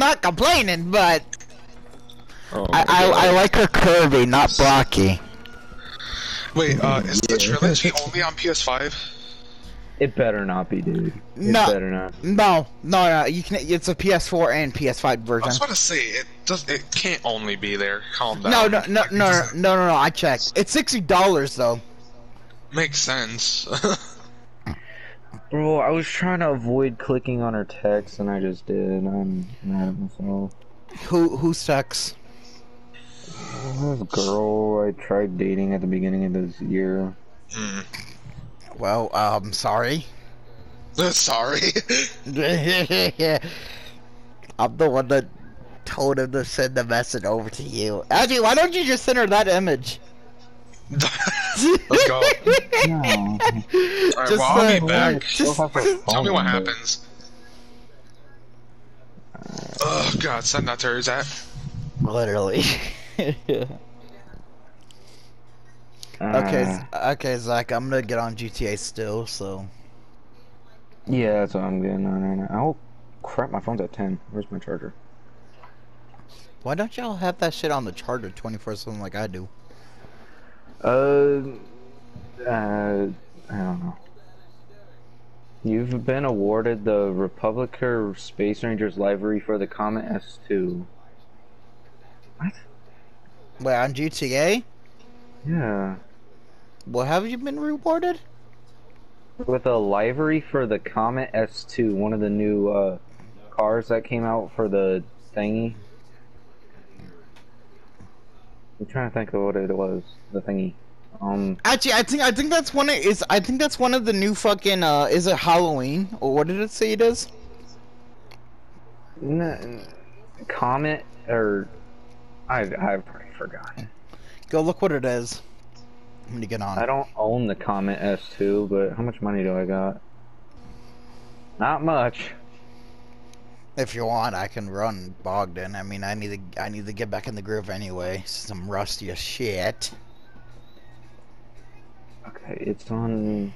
not complaining, but Oh I, I, I like her curvy, not blocky. Wait, uh, is the Yeah. trilogy only on PS5? It better not be, dude. It No. better not. No, no, no. You can. It's a PS4 and PS5 version. I version. was about to say it does. It can't only be there. Calm down. No, no, no, Like, no, no, no, no, no. I checked. It's sixty dollars though. Makes sense. Bro, I was trying to avoid clicking on her text, and I just did. I'm mad at myself. Who who sucks? This girl I tried dating at the beginning of this year. Hmm. Well, um, sorry. Sorry. I'm the one that told him to send the message over to you. Actually, why don't you just send her that image? Let's go. No. Alright, Just well, I'll be back. just- Tell me what happens. Oh god, send that to her, Zach. Literally. okay, Uh, okay, Zach. I'm gonna get on GTA still. So yeah, that's what I'm getting on right now. Oh, crap, my phone's at 10. Where's my charger? why don't y'all have that shit on the charger 24/7 like I do? Uh, uh, I don't know. You've been awarded the Republican Space Rangers livery for the Comet S2. What? Wait, on GTA? Yeah. What have you been rewarded? With a livery for the Comet S2, one of the new uh, cars that came out for the thingy. I'm trying to think of what it was. The thingy. Um, Actually, I think I think that's one of is I think that's one of the new fucking uh is it Halloween or what did it say it is? n- Comet or I I've already forgotten. Go look what it is. I'm gonna get on. I don't own the Comet S2, but how much money do I got? Not much. If you want, I can run Bogdan. I mean, I need to I need to get back in the groove anyway. Some rusty as shit. Okay, it's on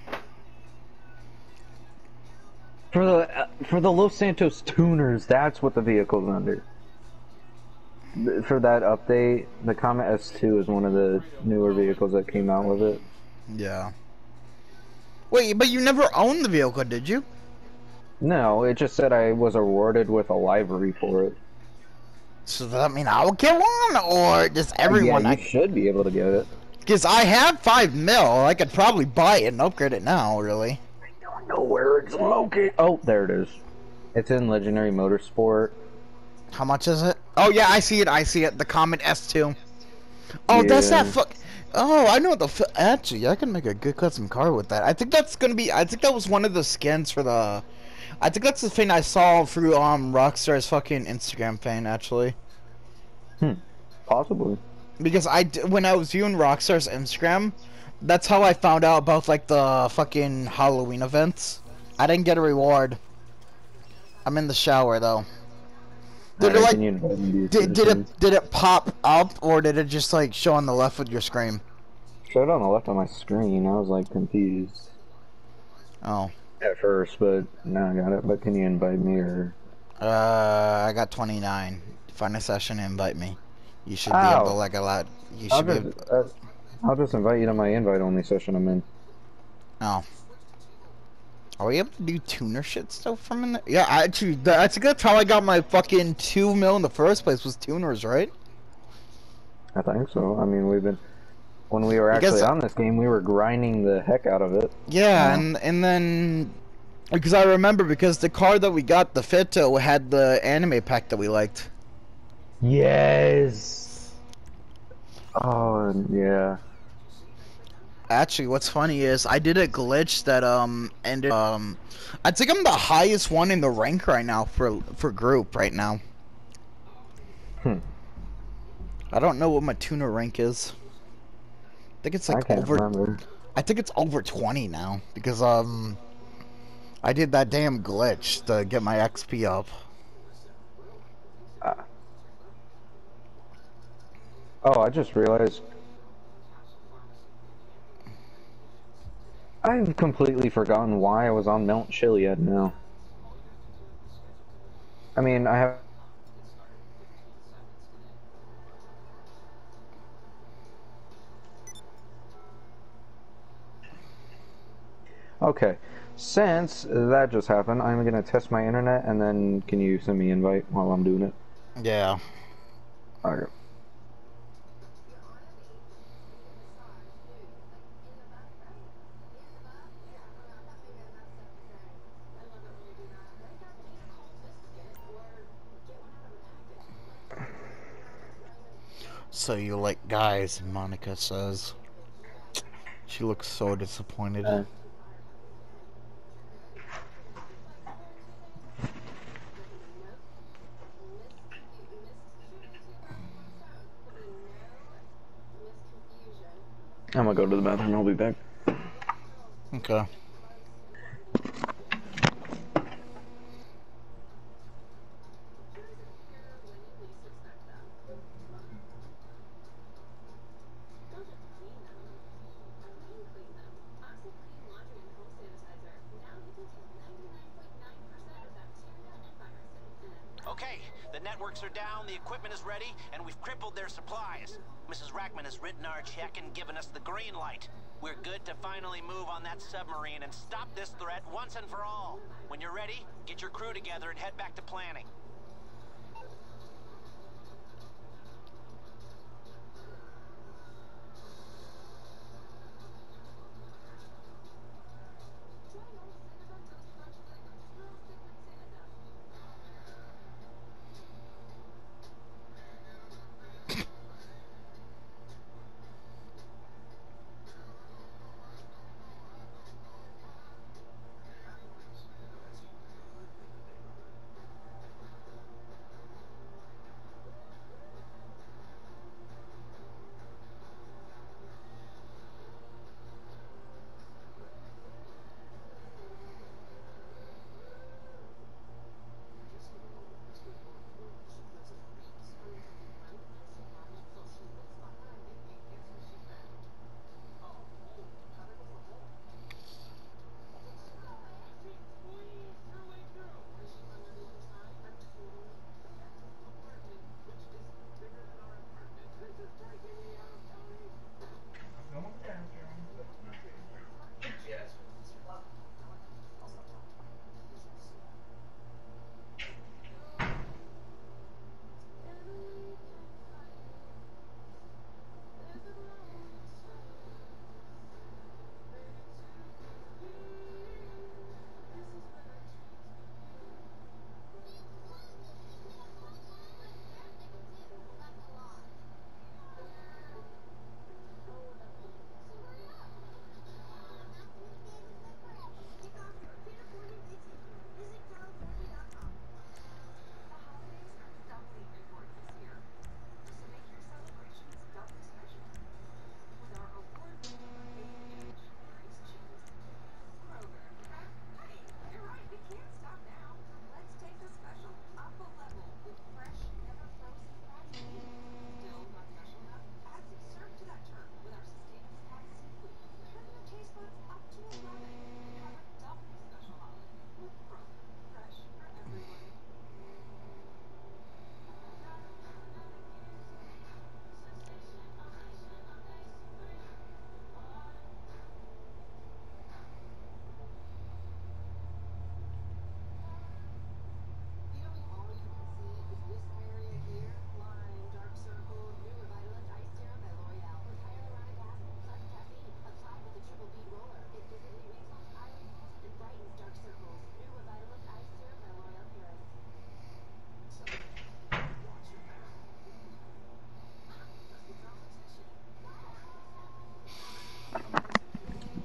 for the uh, for the Los Santos tuners. That's what the vehicle's under. For that update, the Comet S2 is one of the newer vehicles that came out with it. Yeah. Wait, but you never owned the vehicle, did you? No, it just said I was awarded with a livery for it. So does that mean I'll get one, or just everyone? yeah, you should be able to get it. Because I have five mil, I could probably buy it and upgrade it now. Really? I don't know where it's located. Oh, there it is. It's in Legendary Motorsport. How much is it? Oh yeah, I see it. I see it. The Comet S2. Oh, that's that fuck. Oh, I know what the fu- actually. I can make a good custom car with that. I think that's gonna be. I think that was one of the skins for the. I think that's the thing I saw through um Rockstar's fucking Instagram thing actually. Possibly. Because I d- when I was viewing Rockstar's Instagram, that's how I found out about like the fucking Halloween events. I didn't get a reward. I'm in the shower though. Did it like can you invite me to your did, did it did it pop up or did it just like show on the left of your screen? showed on the left on my screen. I was like confused Oh, at first, but now I got it. But can you invite me or? uh, I got 29. Find a session and invite me. You should be able to like a lot. You I'll should be. just, uh, I'll just invite you to my invite only session I'm in. Oh. Are we able to do tuner shit still from in there? Yeah, I actually, that's I think that's how I got my fucking two mil in the first place was tuners, right? I think so. I mean, we've been when we were actually on this game, we were grinding the heck out of it. Yeah, Yeah. and and then because I remember because the car that we got, the Futo, had the anime pack that we liked. Yes. Oh yeah. Actually, what's funny is I did a glitch that um ended um I think I'm the highest one in the rank right now for for group right now. Hmm. I don't know what my tuner rank is. I think it's like over remember. I think it's over 20 now because um I did that damn glitch to get my XP up. Oh, I just realized. I've completely forgotten why I was on Mount Chiliad now. I mean, I have Okay. Since that just happened, I'm gonna test my internet, and then can you send me invite while I'm doing it? Yeah. Alright. So you like guys, Monica says. She looks so disappointed. Uh, I'm gonna go to the bathroom. I'll be back. Okay the networks are down, the equipment is ready, and we've crippled their supplies. Mrs. Rackman has written our check and given us the green light. We're good to finally move on that submarine and stop this threat once and for all. When you're ready, get your crew together and head back to planning.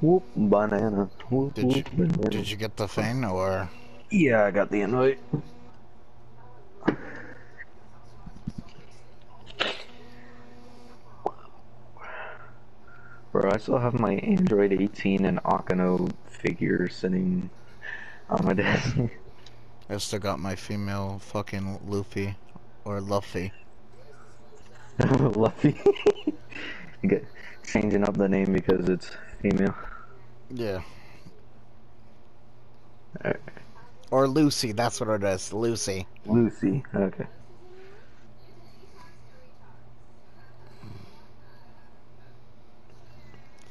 Whoop, banana. Whoop, Did you banana. did you get the thing or Yeah, I got the invite. Bro, I still have my Android 18 and Akano figure sitting on my desk. I still got my female fucking Luffy or Luffy. Luffy. Changing up the name because it's female. Yeah. Alright. Or Lucy, that's what it is. Lucy. Lucy. Okay.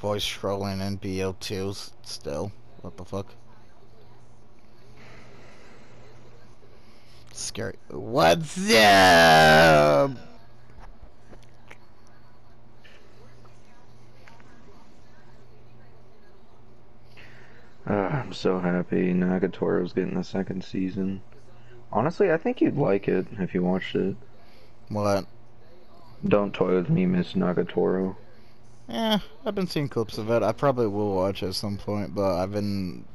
Voice trolling in BO2 s- still. What the fuck? Scary. What's up? Uh, I'm so happy Nagatoro's getting the second season. Honestly, I think you'd like it if you watched it. What? Don't toy with me, Miss Nagatoro. Yeah, I've been seeing clips of it. I probably will watch at some point, but I've been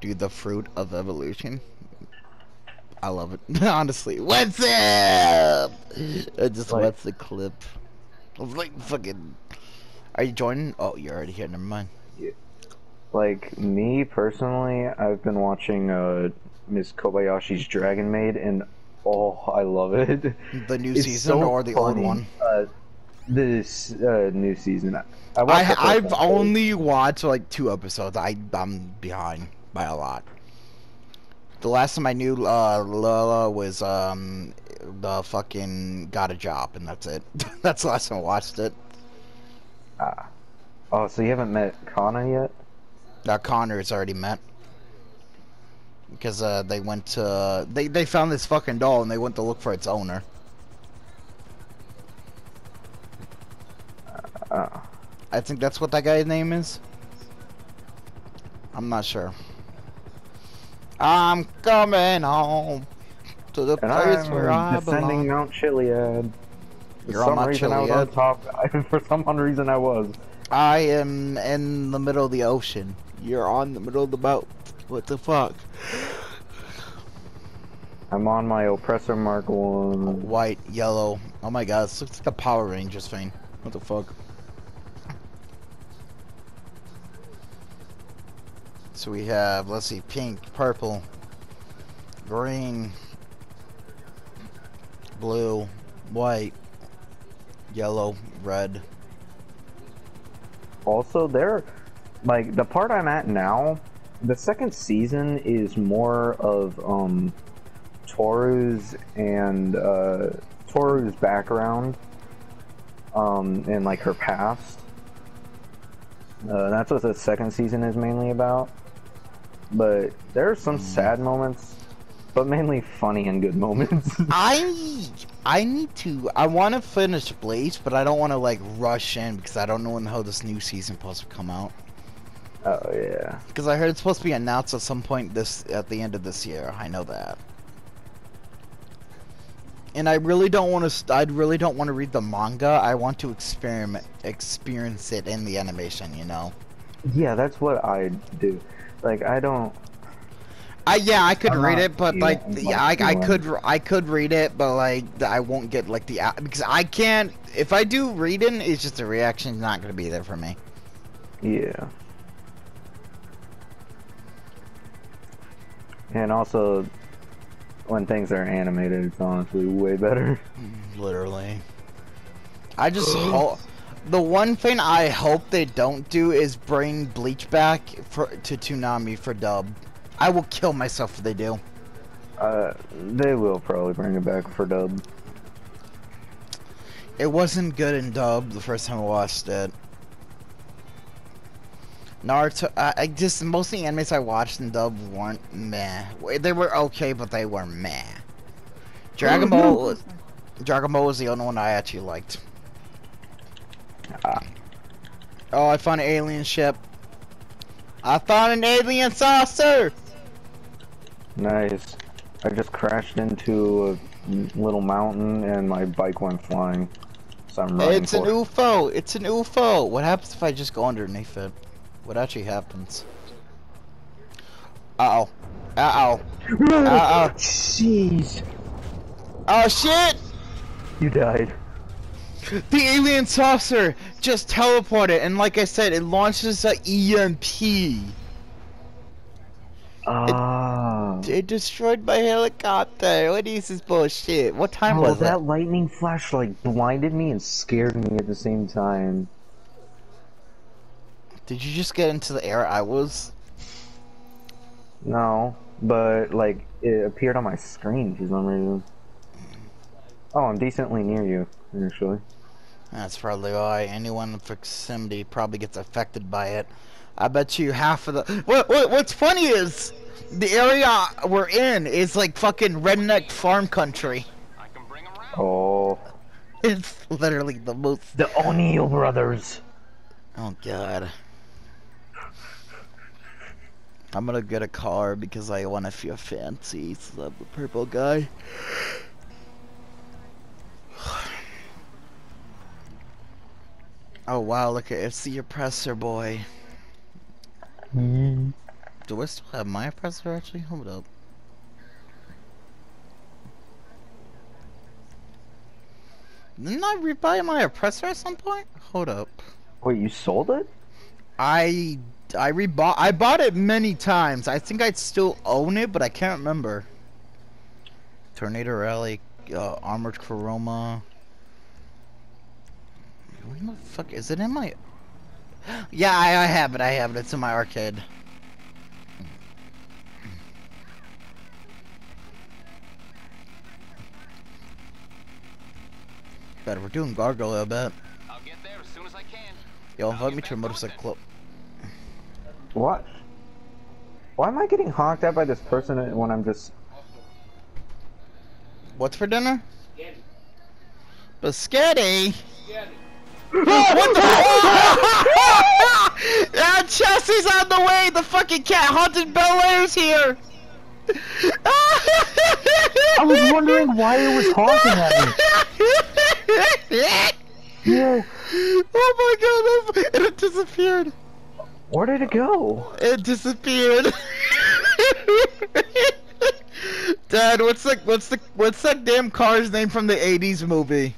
do the fruit of evolution. I love it. Honestly. What's up? I just Like- watched the clip. I was like fucking Are you joining? Oh, you're already here, never mind. Like me personally, I've been watching uh Miss Kobayashi's Dragon Maid, and oh, I love it. The new It's season so or the old one? Uh, this uh, new season. i, I, episode. only watched like two episodes. I I'm behind by a lot. The last time I knew uh, Lola was um the fucking got a job and that's it. that's the last time I watched it. Ah. Oh, so you haven't met Kana yet? Now Connor's already met because uh, they went to they they found this fucking doll and they went to look for its owner. Uh, I think that's what that guy's name is. I'm not sure. I'm coming home to the and place where I I'm descending. Mount Chiliad. For You're on some Mount reason I was on Chiliad? top. For some reason I was. I am in the middle of the ocean. You're on the middle of the boat. What the fuck? I'm on my oppressor mark one. White, yellow. Oh my god, this looks like a Power Rangers thing. What the fuck? So we have, let's see, pink, purple, green, blue, white, yellow, red. Also, there, like the part I'm at now, the second season is more of um Toru's and uh Toru's background, um, and like her past. Uh, that's what the second season is mainly about. But there are some sad moments, but mainly funny and good moments. I I need to. I want to finish Blaze, but I don't want to like rush in because I don't know when the hell this new season supposed to come out. Oh yeah. Because I heard it's supposed to be announced at some point this at the end of this year. I know that. And I really don't want to. I really don't want to read the manga. I want to experiment, experience it in the animation. You know. Yeah, that's what I do. Like I don't. I yeah, I could I'm read it, but like yeah, I, I could I could read it, but like I won't get like the because I can't. If I do reading, it's just the reaction's not gonna be there for me. Yeah. And also, when things are animated, it's honestly way better. Literally. I just hope. The one thing I hope they don't do is bring Bleach back for to Toonami for dub. I will kill myself if they do. Uh, they will probably bring it back for dub. It wasn't good in dub the first time I watched it. Naruto, I, I just most of the animes I watched in dub weren't meh. They were okay, but they were meh. Dragon Ball, was, Dragon Ball was the only one I actually liked. Ah. Oh, I found an alien ship. I found an alien saucer. Nice. I just crashed into a little mountain and my bike went flying. So I'm running It's an it. UFO. It's an UFO. What happens if I just go underneath it? What actually happens? Uh oh. Uh oh. Uh-oh. Jeez. Oh shit! You died. The alien saucer just teleported, and like I said, it launches a EMP. Ah. It destroyed my helicopter. What is this bullshit? What time Oh, was that it? lightning flash like blinded me and scared me at the same time. Did you just get into the air I was? No, but like it appeared on my screen for some reason. Oh, I'm decently near you, actually. That's probably why anyone in proximity probably gets affected by it. I bet you half of the. What, what What's funny is the area we're in is like fucking redneck farm country. I can bring 'em round. Oh, It's literally the most. the O'Neill brothers. Oh god. I'm gonna get a car because I want to feel fancy. So I'm the purple guy. Oh wow, look at it's the Oppressor boy. Mm-hmm. Do I still have my oppressor actually? Hold up. Didn't I rebuy my oppressor at some point? Hold up. Wait, you sold it? I I rebought I bought it many times. I think I still own it, but I can't remember. Tornado Rally, uh, Armored Chroma. Where the fuck is it in my? Yeah, I, I have it. I have it. It's in my arcade. Better. we're doing gargoyle. I bet. I'll get there as soon as I can. Yo, invite me to a motorcycle club. What? Why am I getting honked at by this person when I'm just... What's for dinner? Biscotti. oh, what the? yeah, Chelsea's on the way. The fucking cat haunted Bel Air's here. I was wondering why it was honking at me. Yo, Oh my god! It disappeared. Where did it go? It disappeared. Dad, what's the what's the what's that damn car's name from the '80s movie?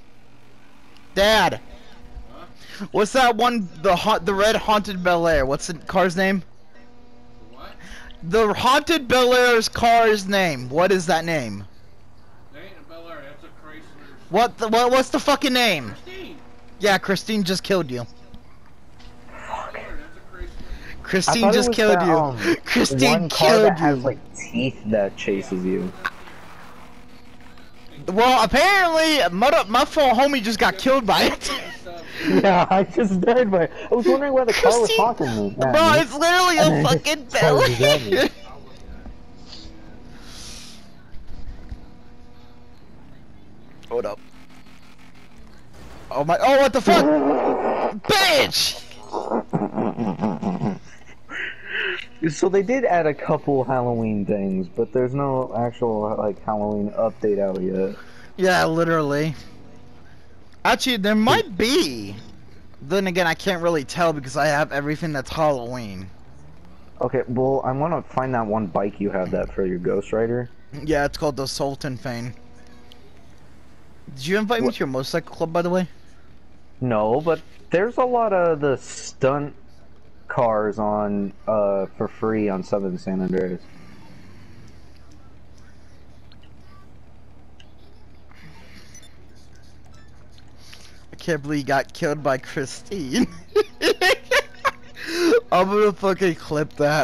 Dad, what's that one? The haunt, the red haunted Bel Air. What's the car's name? What? The haunted Bel Air's car's name. What is that name? That ain't a Bel Air, that's a Chrysler. What the what? What's the fucking name? Christine! Yeah, Christine just killed you. Bel Air, that's a Chrysler. I Christine just was killed that, you. um, Christine killed that has you. like teeth that chases you. Well, apparently, my, my phone homie just got killed by it. Yeah, I just died by. It. I was wondering why the car was Christine- honking me. Bro, it's literally a fucking just charges Bel at me. Air. Hold up. Oh my! Oh, what the fuck, bitch! So they did add a couple Halloween things, but there's no actual like Halloween update out yet. Yeah, literally. Actually, there might be. Then again, I can't really tell because I have everything that's Halloween. Okay, well I want to find that one bike you have that for your Ghost Rider. Yeah, it's called the Sultan Fane. Did you invite me to your motorcycle club, by the way? No, but there's a lot of the stunt cars on uh for free on Southern San Andreas. I can't believe he got killed by Christine. I'm gonna fucking clip that.